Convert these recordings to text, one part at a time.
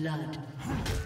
blood.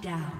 Down.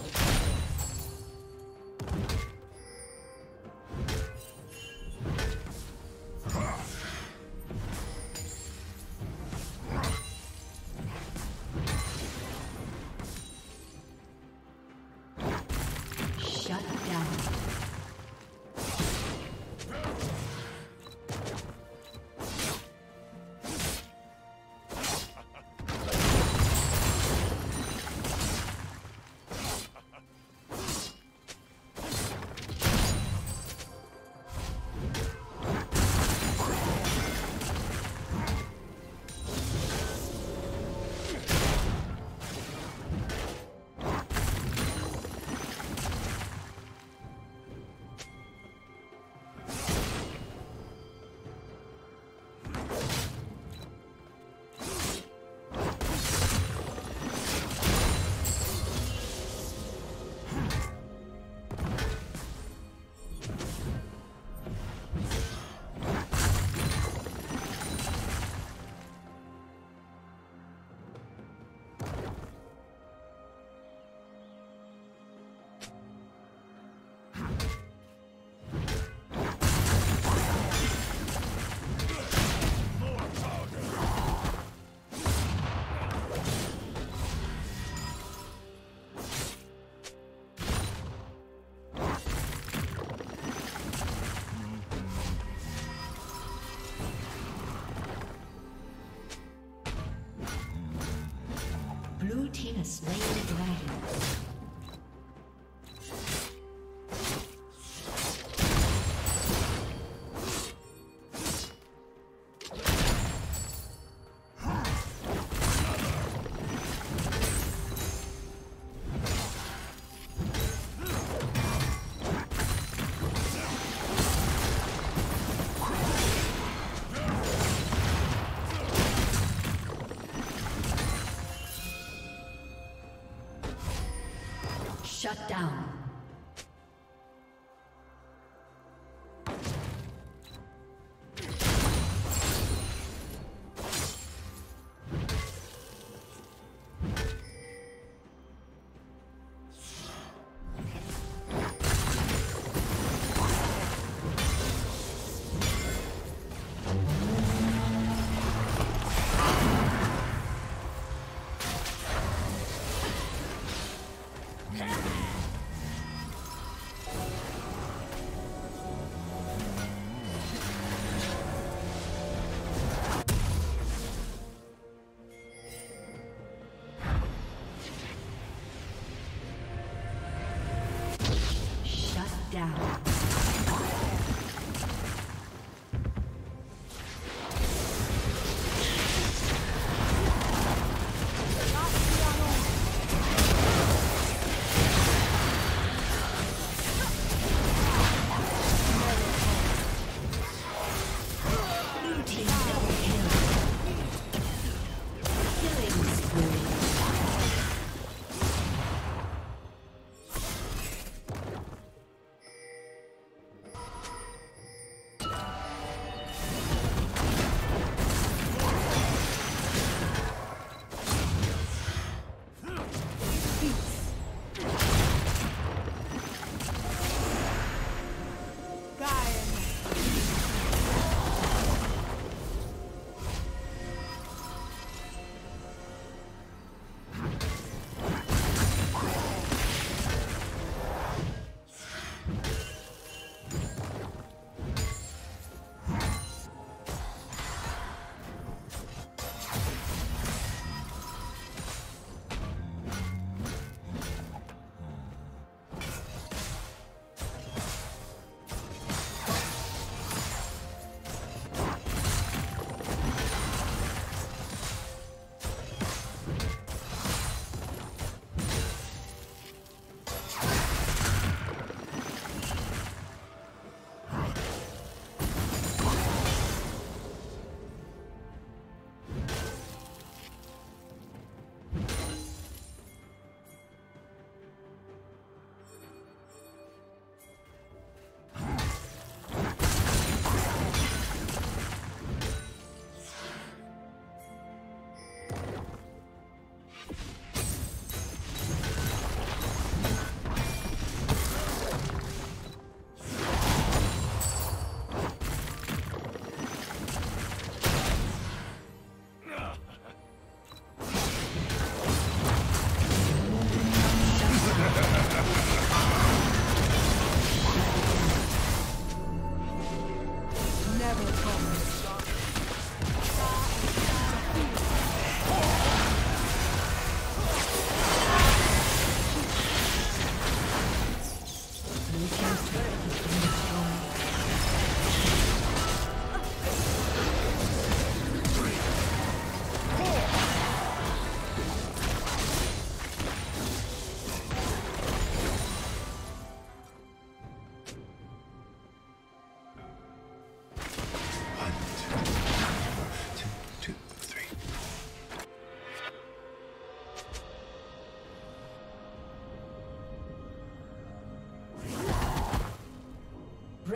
Shut down.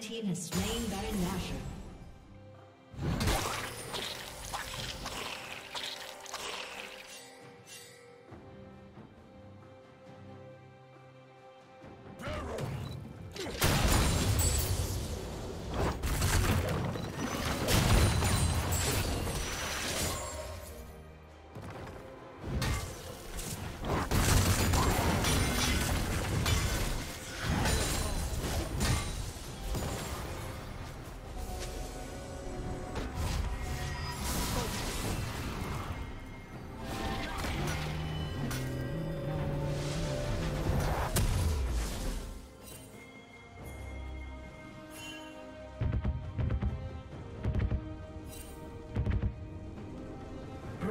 Team has slain Baron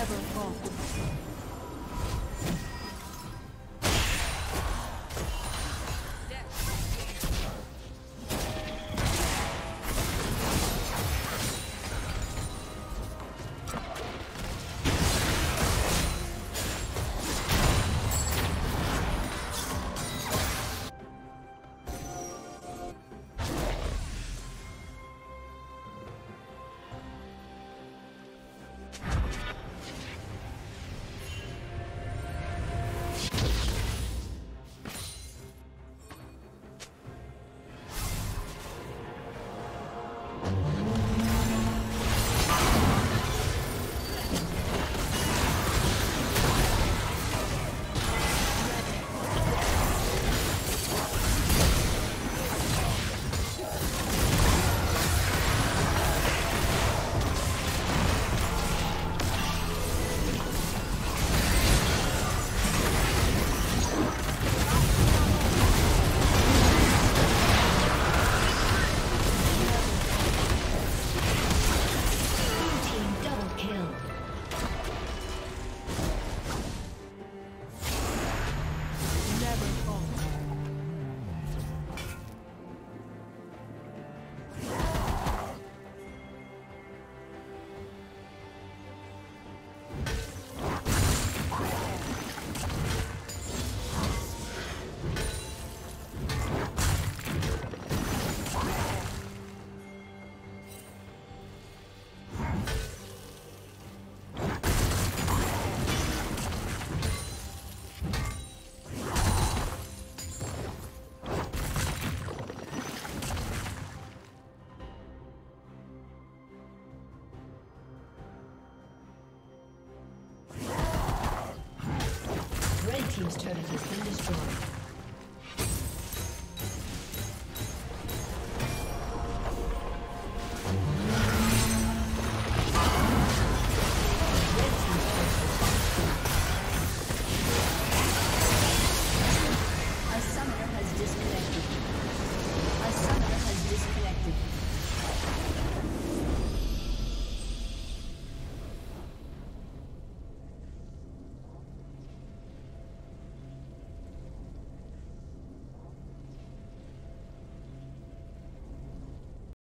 Never fall.